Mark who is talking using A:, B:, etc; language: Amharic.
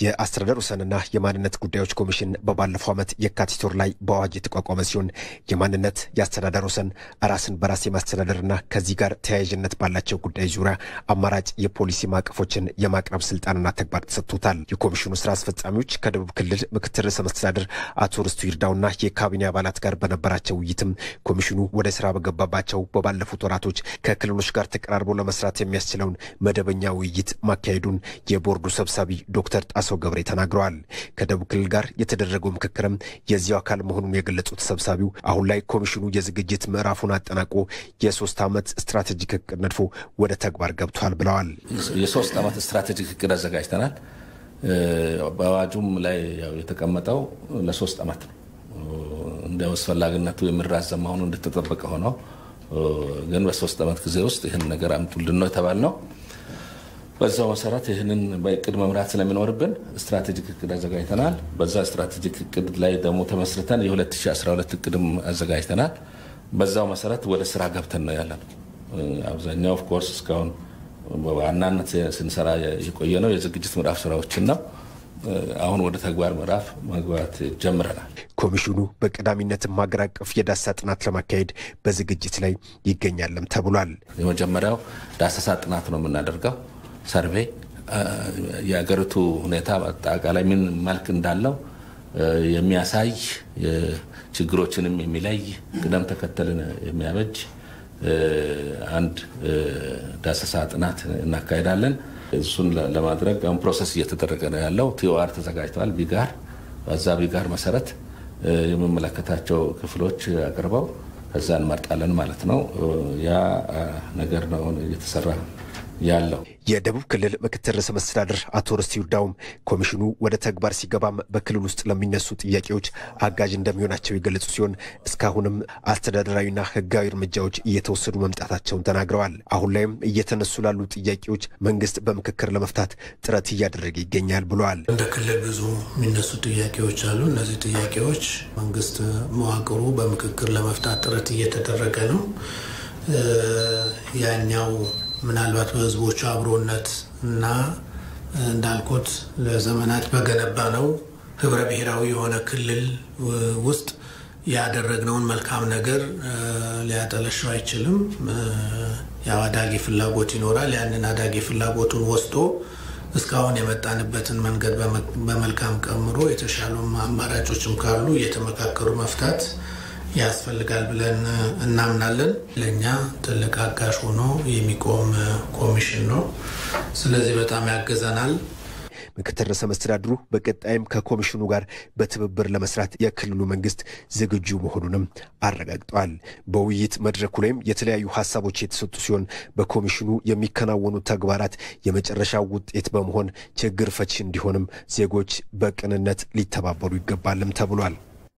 A: የአስተዳደር ወሰንና የማንነት ጉዳዮች ኮሚሽን በባለፈው ዓመት የካቲት ወር ላይ በአዋጅ የተቋቋመ ሲሆን የማንነት የአስተዳደር ወሰን ራስን በራስ የማስተዳደርና ከዚህ ጋር ተያያዥነት ባላቸው ጉዳዮች ዙሪያ አማራጭ የፖሊሲ ማዕቀፎችን የማቅረብ ስልጣንና ተግባር ተሰጥቶታል። የኮሚሽኑ ስራ አስፈጻሚዎች ከደቡብ ክልል ምክትል ርዕሰ መስተዳድር አቶ ርስቱ ይርዳውና የካቢኔ አባላት ጋር በነበራቸው ውይይትም ኮሚሽኑ ወደ ስራ በገባባቸው በባለፉት ወራቶች ከክልሎች ጋር ተቀራርቦ ለመስራት የሚያስችለውን መደበኛ ውይይት ማካሄዱን የቦርዱ ሰብሳቢ ዶክተር ጣሰው ገብሬ ተናግረዋል። ከደቡብ ክልል ጋር የተደረገው ምክክርም የዚያው አካል መሆኑን የገለጹት ሰብሳቢው አሁን ላይ ኮሚሽኑ የዝግጅት ምዕራፉን አጠናቆ የሶስት ዓመት ስትራቴጂክ እቅድ ነድፎ ወደ ተግባር ገብቷል ብለዋል።
B: የሶስት ዓመት ስትራቴጂክ እቅድ አዘጋጅተናል። በአዋጁም ላይ የተቀመጠው ለሶስት ዓመት ነው። እንደ አስፈላጊነቱ የሚራዘም መሆኑ እንደተጠበቀ ሆነው ግን በሶስት ዓመት ጊዜ ውስጥ ይህን ነገር አምጡልን ነው የተባልነው። በዛው መሰረት ይህንን በእቅድ መምራት ስለሚኖርብን ስትራቴጂክ እቅድ አዘጋጅተናል። በዛ ስትራቴጂክ እቅድ ላይ ደግሞ ተመስርተን የ2012 እቅድም አዘጋጅተናል። በዛው መሰረት ወደ ስራ ገብተን ነው ያለነው። አብዛኛው of course እስካሁን በዋናነት ስንሰራ የቆየ ነው የዝግጅት ምዕራፍ ስራዎችን ነው። አሁን ወደ ተግባር ምዕራፍ መግባት ጀምረናል።
A: ኮሚሽኑ በቀዳሚነትም ሀገር አቀፍ የዳሰሳ ጥናት ለማካሄድ በዝግጅት ላይ ይገኛልም ተብሏል።
B: የመጀመሪያው ዳሰሳ ጥናት ነው የምናደርገው survey የሀገሪቱ ሁኔታ አጠቃላይ ምን መልክ እንዳለው የሚያሳይ ችግሮችንም የሚለይ ቅደም ተከተልን የሚያበጅ አንድ ዳሰሳ ጥናት እናካሄዳለን። እሱን ለማድረግ አሁን process እየተደረገ ነው ያለው። TOR ተዘጋጅተዋል። ቢጋር በዛ ቢጋር መሰረት የሚመለከታቸው ክፍሎች አቅርበው ከዛ እንመርጣለን ማለት ነው። ያ ነገር ነው እየተሰራ ያለው።
A: የደቡብ ክልል ምክትል ርዕሰ መስተዳድር አቶ ርስቱ ይርዳውም ኮሚሽኑ ወደ ተግባር ሲገባም በክልል ውስጥ ለሚነሱ ጥያቄዎች አጋዥ እንደሚሆናቸው የገለጹ ሲሆን እስካሁንም አስተዳደራዊና ሕጋዊ እርምጃዎች እየተወሰዱ መምጣታቸውን ተናግረዋል። አሁን ላይም እየተነሱ ላሉ ጥያቄዎች መንግስት በምክክር ለመፍታት ጥረት እያደረገ ይገኛል ብለዋል።
C: እንደ ክልል ብዙ የሚነሱ ጥያቄዎች አሉ። እነዚህ ጥያቄዎች መንግስት መዋቅሩ በምክክር ለመፍታት ጥረት እየተደረገ ነው። ያኛው ምናልባት በህዝቦቹ አብሮነት እና እንዳልኩት ለዘመናት በገነባ ነው ህብረ ብሔራዊ የሆነ ክልል ውስጥ ያደረግነውን መልካም ነገር ሊያጠለሸው አይችልም። ያው አዳጊ ፍላጎት ይኖራል። ያንን አዳጊ ፍላጎቱን ወስዶ እስካሁን የመጣንበትን መንገድ በመልካም ቀምሮ የተሻሉ አማራጮችም ካሉ እየተመካከሩ መፍታት ያስፈልጋል ብለን እናምናለን። ለእኛ ትልቅ አጋዥ ሆኖ የሚቆም ኮሚሽን ነው። ስለዚህ በጣም ያገዘናል።
A: ምክትል ርዕሰ መስተዳድሩ በቀጣይም ከኮሚሽኑ ጋር በትብብር ለመስራት የክልሉ መንግስት ዝግጁ መሆኑንም አረጋግጠዋል። በውይይት መድረኩ ላይም የተለያዩ ሀሳቦች የተሰጡ ሲሆን በኮሚሽኑ የሚከናወኑ ተግባራት የመጨረሻ ውጤት በመሆን ችግር ፈቺ እንዲሆንም ዜጎች በቅንነት ሊተባበሩ ይገባልም ተብሏል።